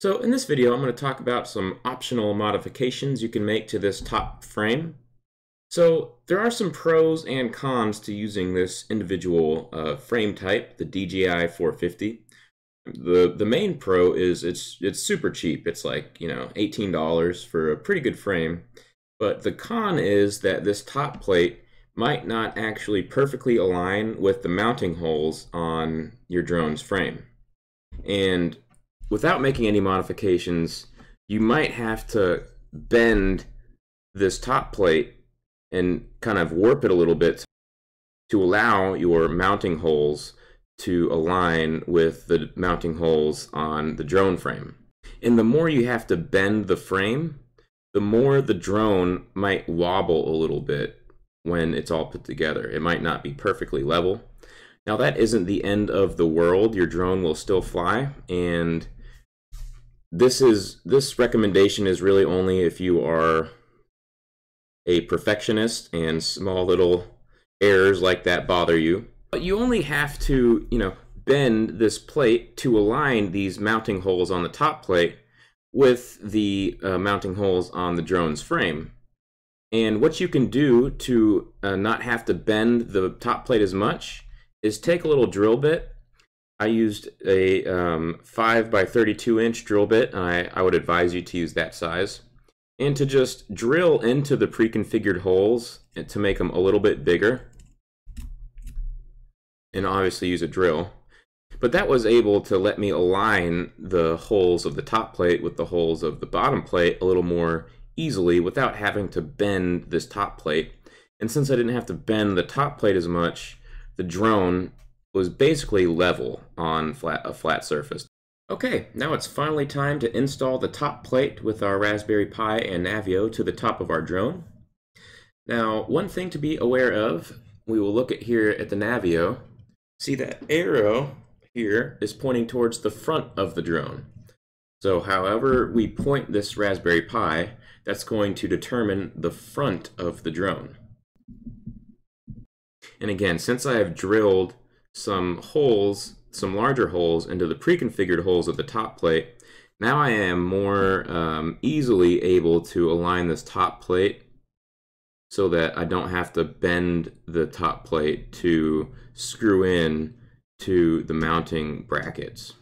So in this video, I'm going to talk about some optional modifications you can make to this top frame. So there are some pros and cons to using this individual uh, frame type, the DJI 450. The the main pro is it's it's super cheap. It's like, you know, $18 for a pretty good frame. But the con is that this top plate might not actually perfectly align with the mounting holes on your drone's frame. And without making any modifications, you might have to bend this top plate and kind of warp it a little bit to allow your mounting holes to align with the mounting holes on the drone frame. And the more you have to bend the frame, the more the drone might wobble a little bit when it's all put together. It might not be perfectly level. Now that isn't the end of the world. Your drone will still fly and this is this recommendation is really only if you are a perfectionist and small little errors like that bother you. But you only have to, you know, bend this plate to align these mounting holes on the top plate with the uh, mounting holes on the drone's frame. And what you can do to uh, not have to bend the top plate as much is take a little drill bit I used a um, 5 by 32 inch drill bit, and I, I would advise you to use that size. And to just drill into the pre-configured holes to make them a little bit bigger. And obviously use a drill. But that was able to let me align the holes of the top plate with the holes of the bottom plate a little more easily without having to bend this top plate. And since I didn't have to bend the top plate as much, the drone was basically level on flat, a flat surface. Okay, now it's finally time to install the top plate with our Raspberry Pi and Navio to the top of our drone. Now, one thing to be aware of, we will look at here at the Navio. See that arrow here is pointing towards the front of the drone. So however we point this Raspberry Pi, that's going to determine the front of the drone. And again, since I have drilled some holes, some larger holes into the pre-configured holes of the top plate. Now I am more um, easily able to align this top plate so that I don't have to bend the top plate to screw in to the mounting brackets.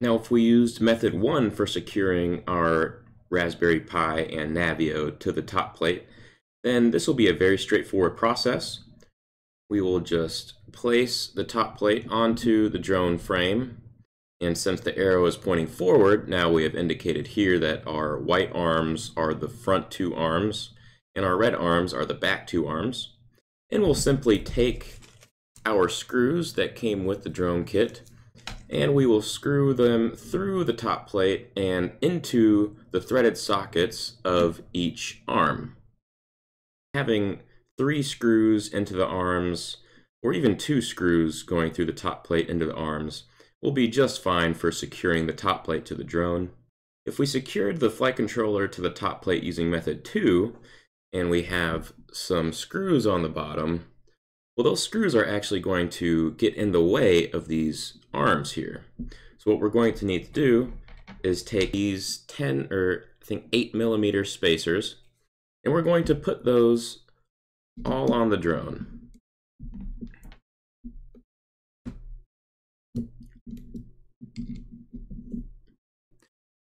Now if we used method 1 for securing our Raspberry Pi and Navio to the top plate, then this will be a very straightforward process we will just place the top plate onto the drone frame. And since the arrow is pointing forward, now we have indicated here that our white arms are the front two arms, and our red arms are the back two arms. And we'll simply take our screws that came with the drone kit, and we will screw them through the top plate and into the threaded sockets of each arm. Having three screws into the arms, or even two screws going through the top plate into the arms, will be just fine for securing the top plate to the drone. If we secured the flight controller to the top plate using method 2, and we have some screws on the bottom, well those screws are actually going to get in the way of these arms here. So what we're going to need to do is take these 10 or I think 8 millimeter spacers, and we're going to put those all on the drone.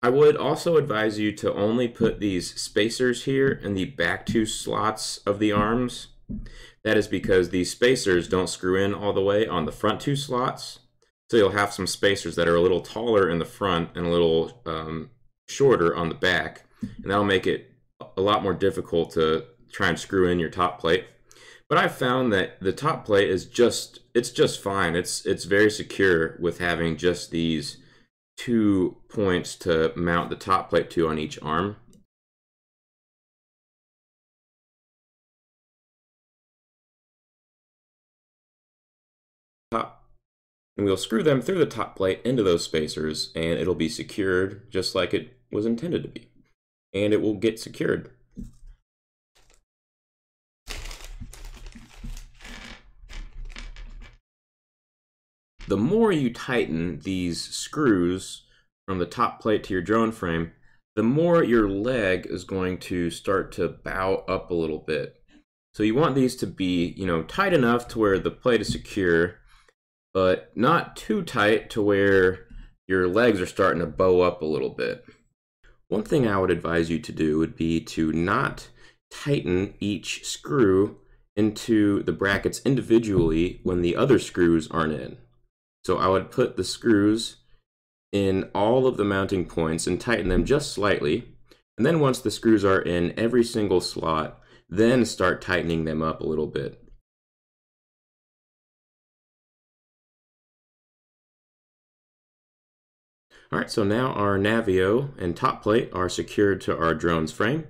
I would also advise you to only put these spacers here in the back two slots of the arms. That is because these spacers don't screw in all the way on the front two slots. So you'll have some spacers that are a little taller in the front and a little um, shorter on the back. And that'll make it a lot more difficult to try and screw in your top plate. But I've found that the top plate is just it's just fine. It's it's very secure with having just these two points to mount the top plate to on each arm. Top. And we'll screw them through the top plate into those spacers and it'll be secured just like it was intended to be. And it will get secured. The more you tighten these screws from the top plate to your drone frame, the more your leg is going to start to bow up a little bit. So you want these to be, you know, tight enough to where the plate is secure, but not too tight to where your legs are starting to bow up a little bit. One thing I would advise you to do would be to not tighten each screw into the brackets individually when the other screws aren't in. So I would put the screws in all of the mounting points and tighten them just slightly. And then once the screws are in every single slot, then start tightening them up a little bit. All right, so now our Navio and top plate are secured to our drone's frame.